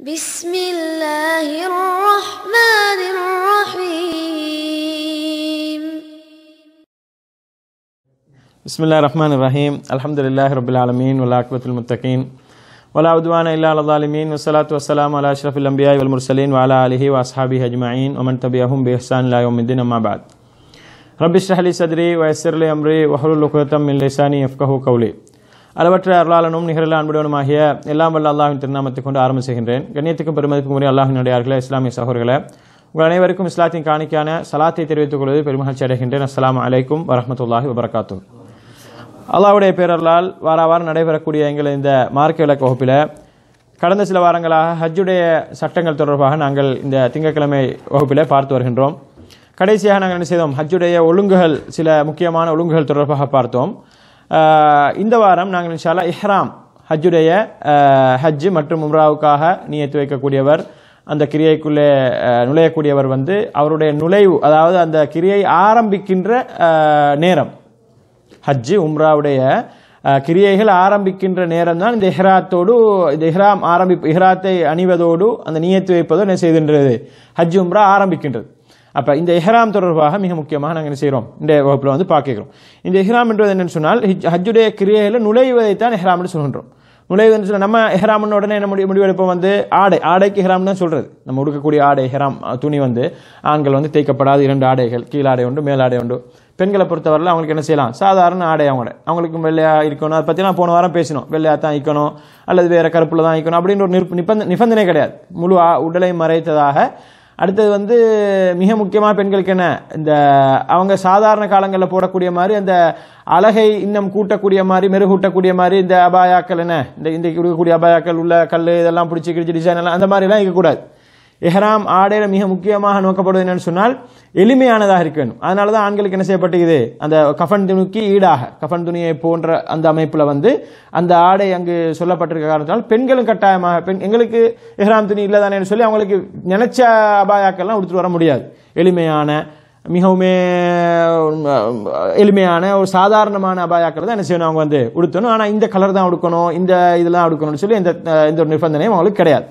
بسم الله الرحمن الرحيم. بسم الله الرحمن الرحيم. الحمد لله رب العالمين والعاقبة للمتقين ولا عدوان إلا على الظالمين والصلاة والسلام على أشرف الأنبياء والمرسلين وعلى آله وأصحابه أجمعين ومن تبعهم بإحسان إلى يوم الدين أما بعد. رب اشرح لي صدري ويسر لي أمري واحلل عقدة من لساني يفقهوا قولي. அளவற்ற அருளாளனும் நிகரில் அன்புடனுமாகிய எல்லாம் வல்ல அல்லாஹின் திருநாமத்தை கொண்டு ஆரம்பம் செய்கின்றேன். கண்ணியத்துக்கும் பெருமதிக்கும் உரிய அல்லாஹின் அடையார்களே இஸ்லாமிய சகோதரர்களே உங்கள் அனைவருக்கும் இஸ்லாத்தின் காணிக்கான சலாத்தை தெரிவித்துக் கொள்வது பெருமகிழ்ச்சி அடைகின்றேன். அஸ்லாம் அலைக்கும் வரமத்துல்லாஹி வபரகாத்தும் அல்லாஹ்வுடைய பேரர்களால் வார வாரம் நடைபெறக்கூடிய எங்கள் இந்த மார்க்க விளக்கு வகுப்பில் கடந்த சில வாரங்களாக ஹஜ்ஜுடைய சட்டங்கள் தொடர்பாக நாங்கள் இந்த திங்கட்கிழமை வகுப்பில் பார்த்து வருகின்றோம். கடைசியாக நாங்கள் என்ன செய்தோம்? ஹஜ்ஜுடைய ஒழுங்குகள் சில முக்கியமான ஒழுங்குகள் தொடர்பாக பார்த்தோம். இந்த வாரம் நாங்கள் இன்ஷால்லா இஹ்ராம் ஹஜ்ஜுடைய ஹஜ்ஜு மற்றும் உம்ராவுக்காக நியத்து வைக்கக்கூடியவர் அந்த கிரியைக்குள்ளே நுழையக்கூடியவர் வந்து அவருடைய நுழைவு அதாவது அந்த கிரியை ஆரம்பிக்கின்ற நேரம். ஹஜ்ஜு உம்ராவுடைய கிரியைகள் ஆரம்பிக்கின்ற நேரம் தான் இந்த இஹ்ராத்தோடு இந்த இஹ்ராம் ஆரம்பி இஹ்ராத்தை அணிவதோடு அந்த நியத்து வைப்பதோ என்ன செய்கின்றது? ஹஜ் உம்ரா ஆரம்பிக்கின்றது. அப்ப இந்த எஹ்ராம் தொடர்பாக மிக முக்கியமாக நாங்கள் என்ன செய்கிறோம் இந்த வகுப்பில் வந்து பார்க்கிறோம். இந்த எஹ்ராம் என்றது என்னன்னு சொன்னால் ஹிஜ்- ஹஜ்ஜுடைய கிரியைகளில் நுழைவதைத்தான் இஹ்ராம்னு சொல்கின்றோம். நுழைவுன்னு சொன்னால் நம்ம இஹ்ராம்னு உடனே என்ன முடிவு முடிவெடுப்போம் வந்து? ஆடை. ஆடைக்கு இஹ்ராம் தான் சொல்றது. நம்ம உடுக்கக்கூடிய ஆடை ஹெராம் துணி வந்து ஆண்கள் வந்து தேய்க்கப்படாத இரண்டு ஆடைகள் கீழாடை உண்டு மேலாடை உண்டு. பெண்களை பொறுத்தவரையில் அவங்களுக்கு என்ன செய்யலாம்? சாதாரண ஆடை அவங்களோட அவங்களுக்கு வெள்ளையா இருக்கணும். அதை பற்றி நான் போன வாரம் பேசினோம். வெள்ளையா தான் இருக்கணும் அல்லது வேற கருப்புல தான் இருக்கணும் அப்படின்னு ஒரு நிர்ப- நிபந்த நிபந்தனை கிடையாது. முழு ஆ- உடலை மறைத்ததாக அடுத்தது வந்து மிக முக்கியமாக பெண்களுக்கு என்ன? இந்த அவங்க சாதாரண காலங்களில் போடக்கூடிய மாதிரி அந்த அழகை இன்னும் கூட்டக்கூடிய மாதிரி மெருகூட்டக்கூடிய மாதிரி இந்த அபாயாக்கள் என்ன? இந்த இந்த இருக்கக்கூடிய அபாயாக்கள் உள்ள கல் இதெல்லாம் பிடிச்சி கிடிச்சி டிசைன் எல்லாம் அந்த மாதிரிலாம் இருக்கக்கூடாது. எஹராம் ஆடையில் மிக முக்கியமாக நோக்கப்படுவது என்னன்னு சொன்னால் எளிமையானதாக இருக்க வேண்டும் அதனால தான் ஆண்களுக்கு என்ன செய்யப்பட்டுக்குது அந்த கஃபன் துணிக்கு ஈடாக கஃபன் துணியை போன்ற அந்த அமைப்பில் வந்து அந்த ஆடை அங்கு சொல்லப்பட்டிருக்க காரணத்தால் பெண்களும் கட்டாயமாக பெண் எங்களுக்கு எஹராம் துணி இல்லை தானே சொல்லி அவங்களுக்கு நினைச்ச அபாயாக்கள்லாம் கொடுத்துட்டு வர முடியாது. எளிமையான மிகவுமே எளிமையான ஒரு சாதாரணமான அபாயாக்கள் தான் என்ன செய்யணும் அவங்க வந்து உடுத்தணும். ஆனால் இந்த கலர் தான் உடுக்கணும் இந்த இதெல்லாம் உடுக்கணும்னு சொல்லி எந்த இந்த எந்த ஒரு நிபந்தனையும் அவங்களுக்கு கிடையாது.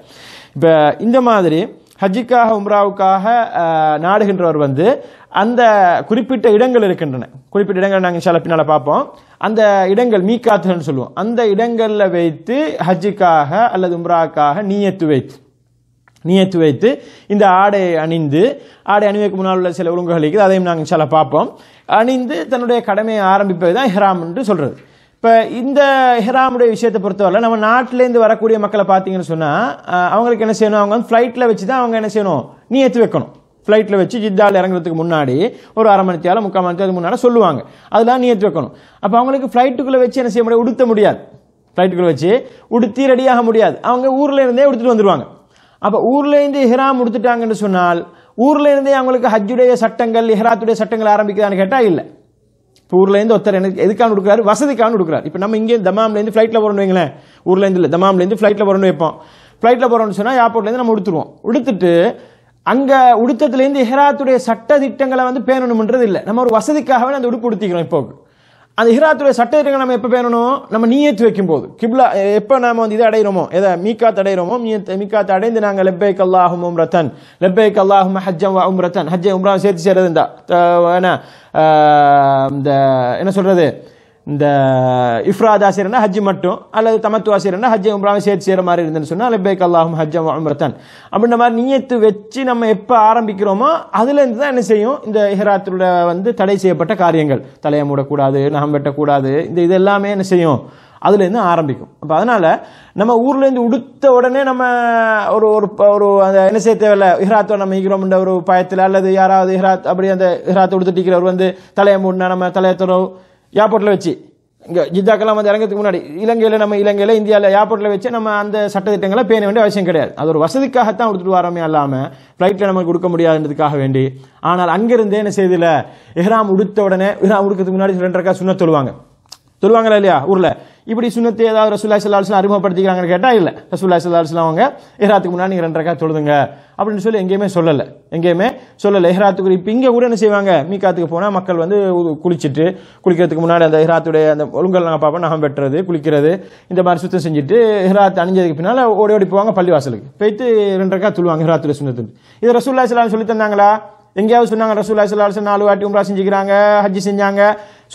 இப்போ இந்த மாதிரி ஹஜ்ஜிக்காக உம்ராவுக்காக நாடுகின்றவர் வந்து அந்த குறிப்பிட்ட இடங்கள் இருக்கின்றன. குறிப்பிட்ட இடங்கள் நாங்கள் சில பின்னால் பார்ப்போம். அந்த இடங்கள் மீக்காத்துன்னு சொல்லுவோம். அந்த இடங்களில் வைத்து ஹஜ்ஜுக்காக அல்லது உம்ராவுக்காக நீயத்து வைத்து நீயத்து வைத்து இந்த ஆடையை அணிந்து ஆடை அணிவதற்கு முன்னால் உள்ள சில ஒழுங்குகள் இருக்குது. அதையும் நாங்கள் சில பார்ப்போம். அணிந்து தன்னுடைய கடமையை ஆரம்பிப்பது தான் ஹிராம் என்று சொல்கிறது இப்போ இந்த ஹெராமுடைய விஷயத்தை பொறுத்தவரை நம்ம நாட்டிலேருந்து வரக்கூடிய மக்களை பார்த்தீங்கன்னு சொன்னால் அவங்களுக்கு என்ன செய்யணும்? அவங்க வந்து ஃப்ளைட்டில் வச்சு தான் அவங்க என்ன செய்யணும்? நீயத்து வைக்கணும். ஃப்ளைட்டில் வச்சு ஜித்தாவில் இறங்குறதுக்கு முன்னாடி ஒரு அரை மணி நேரம் முக்கால் மணி நேரத்துக்கு முன்னாடி சொல்லுவாங்க. அதெல்லாம் நீயத்து வைக்கணும். அப்போ அவங்களுக்கு ஃப்ளைட்டுக்குள்ளே வச்சு என்ன செய்ய முடியாது? உடுத்த முடியாது. ஃப்ளைட்டுக்குள்ளே வச்சு உடுத்தி ரெடியாக முடியாது. அவங்க ஊரில் இருந்தே உடுத்துட்டு வந்துடுவாங்க அப்போ ஊர்லேருந்து ஹெராம் உடுத்துட்டாங்கன்னு சொன்னால் ஊரில் இருந்தே அவங்களுக்கு ஹஜ்ஜுடைய சட்டங்கள் ஹெராத்துடைய சட்டங்கள் ஆரம்பிக்குதான்னு கேட்டால் இல்லை. இப்போ ஊர்லேருந்து ஒருத்தர் எனக்கு எதுக்காக கொடுக்குறாரு? வசதிக்கான கொடுக்குறாரு. இப்போ நம்ம இங்கே தமாம்லேருந்து ஃப்ளைட்டில் ஃப்ளைட்ல வைங்களேன். ஊர்லேருந்து இல்லை தமாம்லேருந்து ஃப்ளைட்டில் போகிறோம்னு வைப்போம். ஃப்ளைட்டில் போகிறோம்னு சொன்னால் ஏர்போர்ட்லேருந்து நம்ம உடுத்துருவோம். உடுத்துட்டு அங்கே உடுத்தத்துலேருந்து ஹெராத்துடைய சட்ட திட்டங்களை வந்து பேணணும்ன்றது இல்லை நம்ம ஒரு வசதிக்காகவே அந்த உடுப்பு உடுத்திக்கிறோம் இப்போக்கு. அந்த ஹிராத்துடைய சட்டத்திற்கு நம்ம எப்போ பேணணும்? நம்ம நீயத்து வைக்கும் போது கிப்லா எப்போ நாம் வந்து இதை அடைகிறோமோ எதை மீக்காத் அடைகிறோமோ மீக்காத் அடைந்து நாங்கள் லெப்பைக் அல்லாஹும் உம்ரத்தன். லெப்பை அல்லாஹும் ஹஜ்ஜம் வ உம்ரத்தன். ஹஜ்ஜம் உம்ரா சேர்த்து சேர்றது இந்த என்ன இந்த என்ன சொல்கிறது இந்த இஃப்ராத் ஆசிரியர்னா ஹஜ்ஜி மட்டும் அல்லது தமத்து ஆசிரியர்னா ஹஜ்ஜி உம்ராவை சேர்த்து செய்கிற மாதிரி இருந்துன்னு சொன்னால் லெப்பைக் அல்லாஹும் ஹஜ்ஜம் வ அப்படின்ற மாதிரி நீயத்து வச்சு நம்ம எப்போ ஆரம்பிக்கிறோமோ அதுலேருந்து தான் என்ன செய்யும்? இந்த இஹ்ராத்துல வந்து தடை செய்யப்பட்ட காரியங்கள். தலையை மூடக்கூடாது நகம் வெட்டக்கூடாது இந்த இது எல்லாமே என்ன செய்யும்? அதுலேருந்து ஆரம்பிக்கும். அப்போ அதனால் நம்ம ஊர்லேருந்து உடுத்த உடனே நம்ம ஒரு ஒரு ஒரு அந்த என்ன செய்ய தேவையில்ல? ஹிராத்தோ நம்ம ஈக்கிறோம்ன்ற ஒரு பயத்தில் அல்லது யாராவது ஹிராத் அப்படி அந்த இஹ்ராத்தை உடுத்துட்டிக்கிறவர் வந்து தலையை மூடினா நம்ம தலையை ஏர்போர்ட்டில் வச்சு. இங்கே ஜித்தாக்கெல்லாம் வந்து இறங்கிறதுக்கு முன்னாடி இலங்கையில் நம்ம இலங்கையில் இந்தியாவில் ஏர்போர்ட்டில் வச்சு நம்ம அந்த சட்டத்திட்டங்களை பேண வேண்டிய அவசியம் கிடையாது. அது ஒரு வசதிக்காகத்தான் கொடுத்துட்டு வரோமே இல்லாமல் ஃப்ளைட்டில் நம்ம கொடுக்க முடியாதுன்றதுக்காக வேண்டி. ஆனால் அங்கிருந்தே என்ன செய்தில்ல இஹ்ராம் உடுத்த உடனே இஹ்ராம் உடுக்கிறதுக்கு முன்னாடி ரெண்டு சுண்ண சொல்லுவாங்க தொழுவாங்க. சொல்லுவாங்களா இல்லையா? ஊரில். இப்படி சுண்ணத்தை ஏதாவது ரசூல்லா ஸல்லல்லாஹு அறிமுகப்படுத்திக்கிறாங்கன்னு கேட்டால் இல்லை. ரசூல்லா ஸல்லல்லாஹு அவங்க இஹ்ராத்துக்கு முன்னாடி நீங்கள் ரெண்டு தொழுதுங்க. அப்படின்னு சொல்லி எங்கேயுமே சொல்லலை. எங்கேயுமே சொல்லலை இஹ்ராத்துக்கு இப்போ இங்கே கூட என்ன செய்வாங்க? மீக்காத்துக்கு போனால் மக்கள் வந்து குளிச்சுட்டு குளிக்கிறதுக்கு முன்னாடி அந்த இஹ்ராத்துடைய அந்த ஒழுங்கல் நாங்கள் பார்ப்போம் நகம் வெட்டுறது குளிக்கிறது இந்த மாதிரி சுத்தம் செஞ்சுட்டு இஹ்ராத் அணிஞ்சதுக்கு பின்னால் ஓடி ஓடி போவாங்க பள்ளிவாசலுக்கு. போயிட்டு ரெண்டு ரக்கா தொழுவாங்க இஹ்ராத்துடைய சுண்ணத்து இது ரசூல்லா ஸல்லல்லாஹு சொல்லி தந்தாங்களா? எங்கேயாவது சொன்னாங்க ரசூல்லா ஸல்லல்லாஹு நாலு வாட்டி உம்ரா செஞ்சுக்கிறாங்க ஹஜ்ஜி செஞ்சாங்க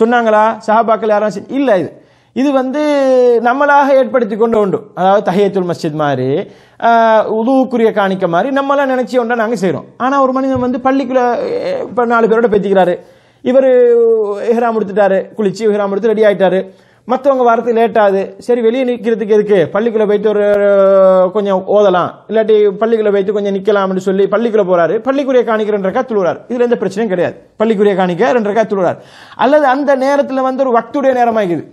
சொன்னாங்களா? சஹாபாக்கள் யாரும் இல்லை இது. இது வந்து நம்மளாக ஏற்படுத்தி கொண்டு உண்டு. அதாவது தஹியத்துல் மஸ்ஜித் மாதிரி உதவுக்குரிய காணிக்க மாதிரி நம்மளாம் நினச்சி ஒன்றா நாங்கள் செய்கிறோம் ஆனால் ஒரு மனிதன் வந்து பள்ளிக்குள்ளே இப்போ நாலு பேரோட பேத்திக்கிறாரு இவர் எஹ்ராம் எடுத்துட்டாரு குளிச்சு எஹ்ராம் எடுத்து ரெடி ஆகிட்டாரு மற்றவங்க வரத்துக்கு லேட் ஆகுது. சரி வெளியே நிற்கிறதுக்கு எதுக்கு? பள்ளிக்குள்ளே போயிட்டு ஒரு கொஞ்சம் ஓதலாம். இல்லாட்டி பள்ளிக்குள்ளே போயிட்டு கொஞ்சம் நிற்கலாம்னு சொல்லி பள்ளிக்குள்ளே போகிறாரு பள்ளிக்குரிய காணிக்க ரெண்டு ரக்கா துழுறாரு இதுல எந்த பிரச்சனையும் கிடையாது. பள்ளிக்குரிய காணிக்க ரெண்டு ரக்கா துழுறாரு அல்லது அந்த நேரத்தில் வந்து ஒரு வக்துடைய நேரமாகுது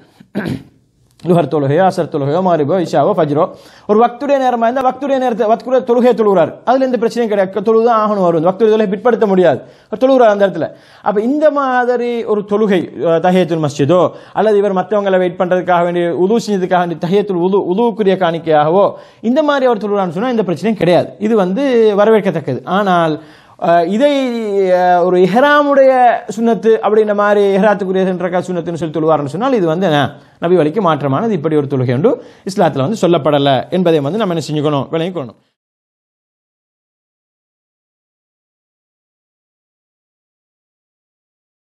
லுஹர் தொழுகையோ அசர் தொழுகையோ மாறிபோ இஷாவோ ஃபஜ்ரோ ஒரு வக்துடைய நேரமா இருந்தால் வக்துடைய நேரத்தை வக்துடைய தொழுகையை தொழுகிறார் அதுல எந்த பிரச்சனையும் கிடையாது தொழுது தான் ஆகணும் வரும் வக்துடைய தொழுகை பிற்படுத்த முடியாது தொழுகிறார் அந்த இடத்துல அப்ப இந்த மாதிரி ஒரு தொழுகை தஹியத்துல் மஸ்ஜிதோ அல்லது இவர் மற்றவங்களை வெயிட் பண்றதுக்காக வேண்டி உது செஞ்சதுக்காக வேண்டி தஹியத்துல் உது உதுவுக்குரிய காணிக்கையாகவோ இந்த மாதிரி அவர் தொழுகிறான்னு சொன்னால் இந்த பிரச்சனையும் கிடையாது இது வந்து வரவேற்கத்தக்கது ஆனால் இதை ஒரு எஹராமுடைய சுண்ணத்து அப்படின்ற மாதிரி இஹ்ராத்துக்குரிய சென்றக்கா சுண்ணத்துன்னு சொல்லி தொழுவார்னு சொன்னால் இது வந்து என்ன நபி வழிக்கு மாற்றமானது இப்படி ஒரு தொழுகை உண்டு. இஸ்லாத்தில் வந்து சொல்லப்படலை என்பதை வந்து நம்ம என்ன செஞ்சுக்கணும்? விளங்கிக்கணும்